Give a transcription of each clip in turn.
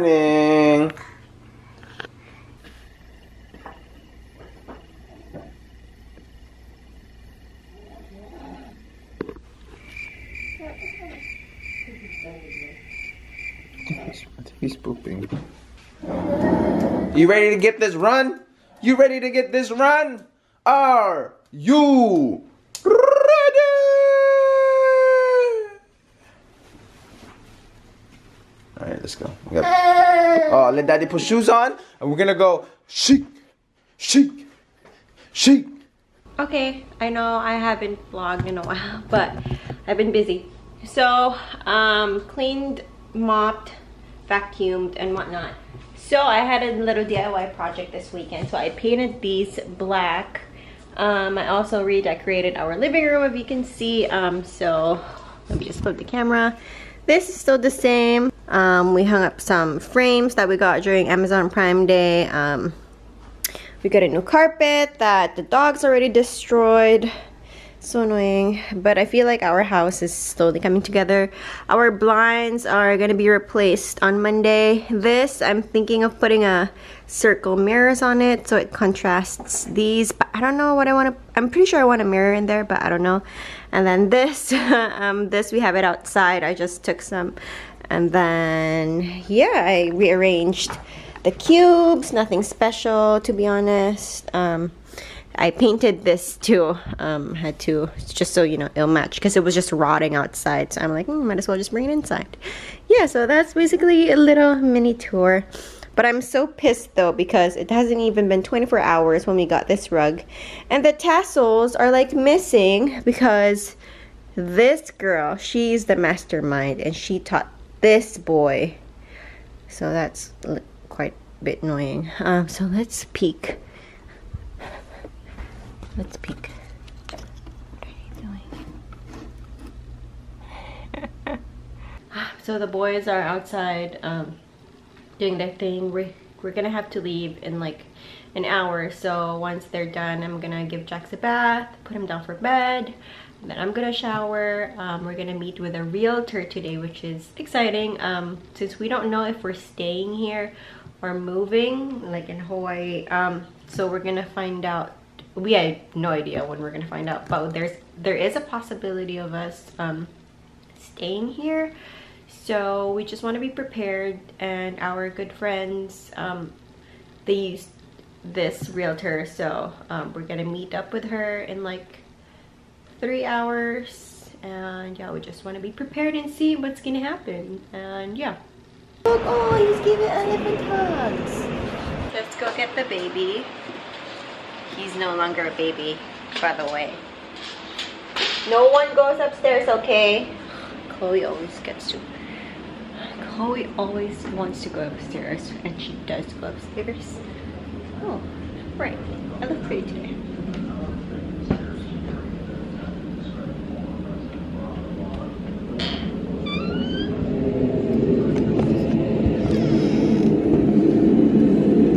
morning. He's pooping. You ready to get this run? You ready to get this run? Are you ready? All right, let's go. Oh, let daddy put shoes on and we're gonna go chic, chic, chic. Okay, I know I haven't vlogged in a while, but I've been busy. So, um, cleaned, mopped, vacuumed, and whatnot. So I had a little DIY project this weekend. So I painted these black. Um, I also redecorated our living room, if you can see. Um, so let me just flip the camera. This is still the same. Um, we hung up some frames that we got during Amazon Prime Day. Um, we got a new carpet that the dog's already destroyed. So annoying. But i feel like our house is slowly coming together. Our blinds are going to be replaced on monday. This i'm thinking of putting a circle mirrors on it so it contrasts these but i don't know what i want to i'm pretty sure i want a mirror in there but i don't know. And then this um this we have it outside. I just took some and then yeah i rearranged the cubes nothing special to be honest um I painted this too. Um, had to just so you know it'll match because it was just rotting outside. So I'm like, mm, might as well just bring it inside. Yeah, so that's basically a little mini tour. But I'm so pissed though because it hasn't even been 24 hours when we got this rug. And the tassels are like missing because this girl, she's the mastermind and she taught this boy. So that's quite a bit annoying. Um, so let's peek. Let's peek. So the boys are outside um, doing their thing. We're, we're gonna have to leave in like an hour. So once they're done, I'm gonna give Jax a bath, put him down for bed. Then I'm gonna shower. Um, we're gonna meet with a realtor today, which is exciting. Um, since we don't know if we're staying here or moving, like in Hawaii. Um, so we're gonna find out we had no idea when we're gonna find out but there's there is a possibility of us um, staying here so we just want to be prepared and our good friends um, they use this realtor so um, we're gonna meet up with her in like three hours and yeah we just want to be prepared and see what's gonna happen and yeah oh he's giving elephant hugs let's go get the baby He's no longer a baby, by the way. No one goes upstairs, okay? Chloe always gets to. Chloe always wants to go upstairs, and she does go upstairs. Oh, right. I look pretty today.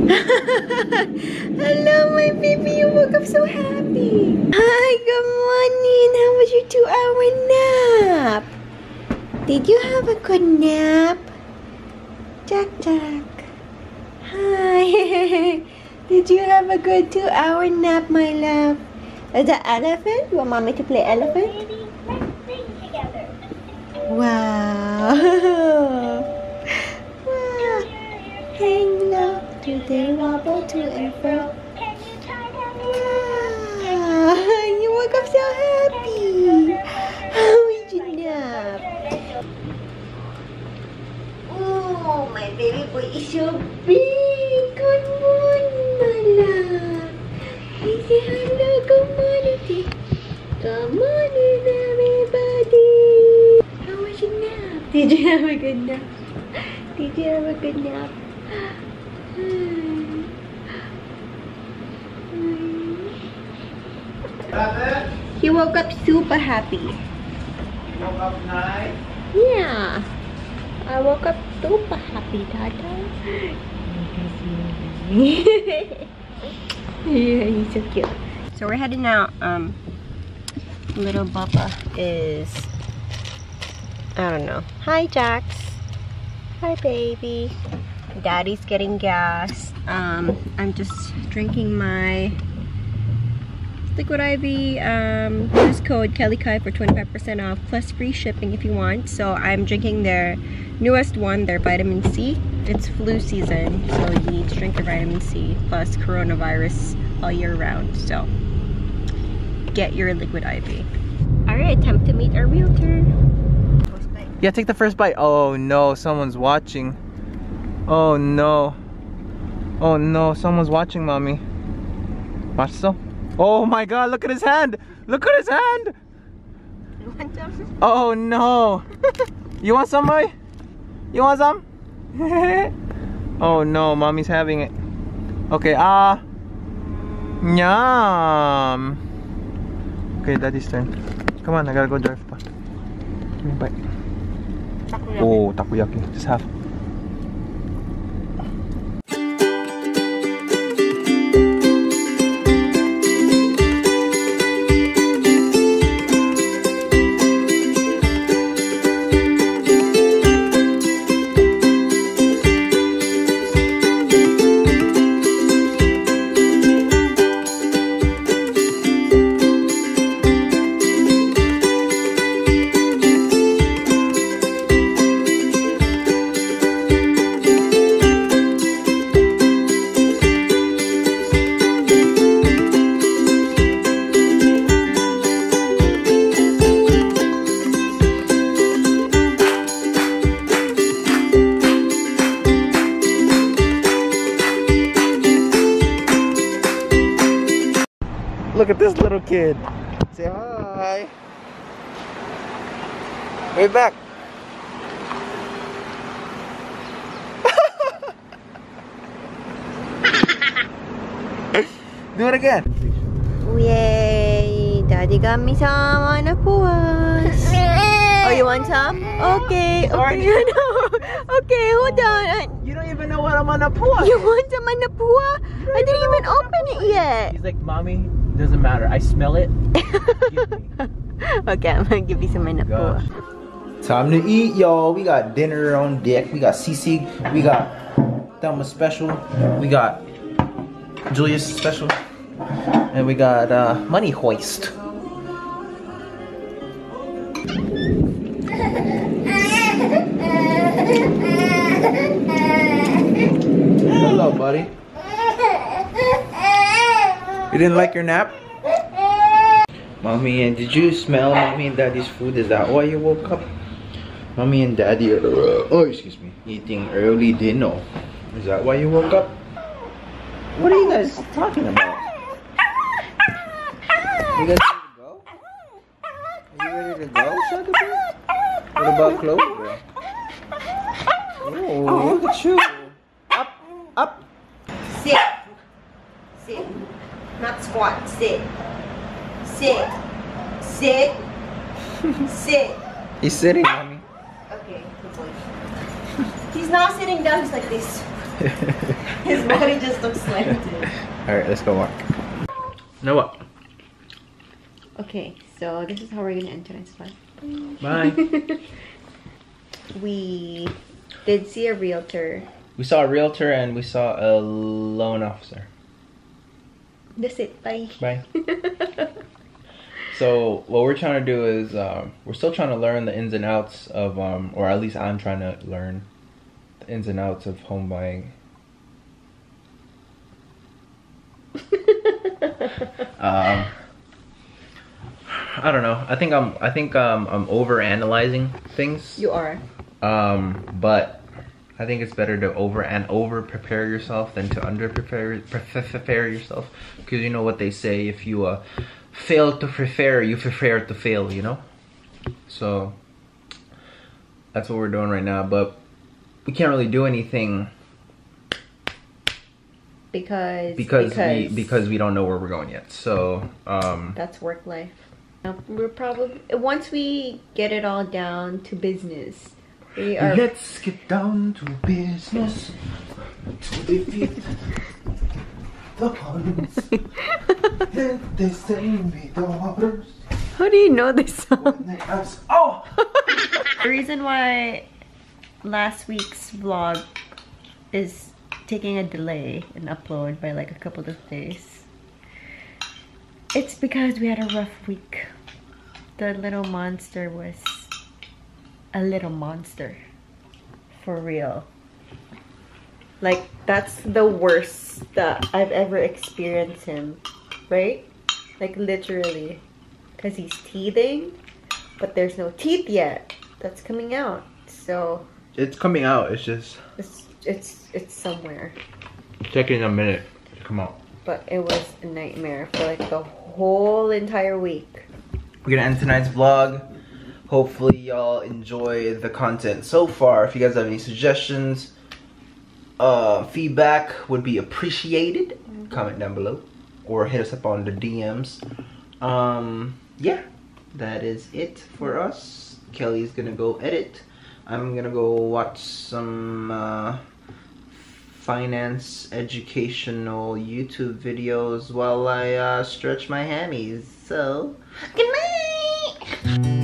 Hello, my baby. You woke up so happy. Hi, good morning. How was your two-hour nap? Did you have a good nap? Jack Jack. Hi. Did you have a good two-hour nap, my love? Is that elephant? You want mommy to play elephant? Wow. wow. Hang low, do they wobble to and fro? Can you try that? Wow. You woke up so happy. How was your nap? Oh, my baby boy is so big. You have a good nap? Did you have a good nap? He woke up super happy. Woke up nice. Yeah. I woke up super happy, Dada. yeah, he's so cute. So we're heading out. Um, little Bubba is, I don't know. Hi, Jax. Hi, baby. Daddy's getting gas. Um, I'm just drinking my Liquid IV. Um, use code kellikayyy for 25% off plus free shipping if you want. So I'm drinking their newest one, their vitamin C. It's flu season, so you need to drink your vitamin C plus coronavirus all year round. So get your Liquid IV. Alright, time to meet our realtor. Yeah, take the first bite. Oh no, someone's watching. Oh no. Oh no, someone's watching, mommy. Watch still. Oh my god, look at his hand! Look at his hand! You want some? Oh no! you want some, boy? You want some? oh no, mommy's having it. Okay, ah. Yum. Okay, daddy's turn. Come on, I gotta go drive pa. Give me a bite. Oh, takoyaki. Just half. Kid. Say hi. Way back. Do it again. Yay! Daddy got me some anapuas. Oh, you want some? Okay, Sorry. okay, no. okay, hold on. You don't even know what I'm on a point. You want some anapua? I didn't even open it yet. He's like, mommy, doesn't matter. I smell it. Okay, I'm gonna give you some anapua. Time to eat, y'all. We got dinner on deck. We got Cece. We got Thelma special. We got Julius special. And we got uh, Money Hoist. Hello, buddy. You didn't like your nap? Mommy and did you smell mommy and daddy's food? Is that why you woke up? Mommy and daddy are uh, oh excuse me eating early dinner. Is that why you woke up? What are you guys talking about? You guys ready to go? Are you ready to go, Shaka What about Clover? Oh, look at you. Up, up. Sit. Sit. Not squat. Sit. Sit. Sit. Sit. He's sitting, ah! mommy. Okay, good boy. He's not sitting down, he's like this. His body just looks slanted. Alright, let's go walk. Now what? Okay, so this is how we're gonna enter this one. Bye. We did see a realtor. we saw a realtor and we saw a loan officer. That's it. Bye. Bye. So what we're trying to do is um, we're still trying to learn the ins and outs of, um, or at least I'm trying to learn the ins and outs of home buying. um, I don't know. I think I'm. I think um, I'm over analyzing things. You are. Um, but I think it's better to over and over prepare yourself than to under prepare prepare yourself. Because you know what they say if you uh, fail to prepare you prepare to fail you know? So that's what we're doing right now but we can't really do anything Because because, we because we don't know where we're going yet. So um that's work life. We're probably once we get it all down to business, we are. let's get down to business to defeat the Huns and they send me daughters How do you know this song? when they ask oh the reason why last week's vlog is taking a delay in upload by like a couple of days. It's because we had a rough week. The little monster was a little monster. For real. Like, that's the worst that I've ever experienced him. Right? Like, literally. Because he's teething, but there's no teeth yet. That's coming out. So, It's coming out. It's just it's, it's, it's somewhere. taking a minute to come out. But it was a nightmare for like the whole entire week. We're gonna end tonight's vlog. Hopefully y'all enjoy the content so far. If you guys have any suggestions, uh, feedback would be appreciated. Comment down below or hit us up on the DMs. Um, yeah, that is it for us. Kelly's gonna go edit. I'm gonna go watch some uh, finance educational YouTube videos while I uh, stretch my hammies. So, good night.